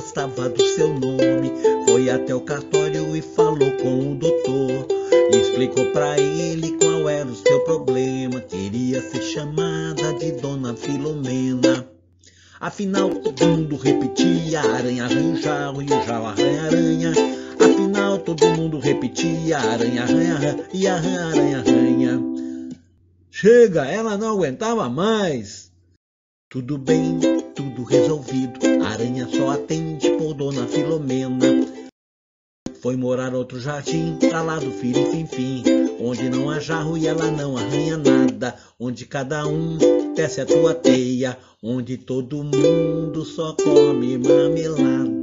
gostava do seu nome. Foi até o cartório e falou com o doutor. Explicou pra ele qual era o seu problema. Queria ser chamada de Dona Filomena. Afinal, todo mundo repetia: aranha, arranha o jarro e o jarro arranha, aranha. Afinal, todo mundo repetia: aranha, arranha, arranha e arranha, aranha, arranha. Chega, ela não aguentava mais. Tudo bem, tudo resolvido. Só atende por Dona Filomena. Foi morar outro jardim, pra lá do filho fim fim, onde não há jarro e ela não arranha nada, onde cada um tece a tua teia, onde todo mundo só come marmelada.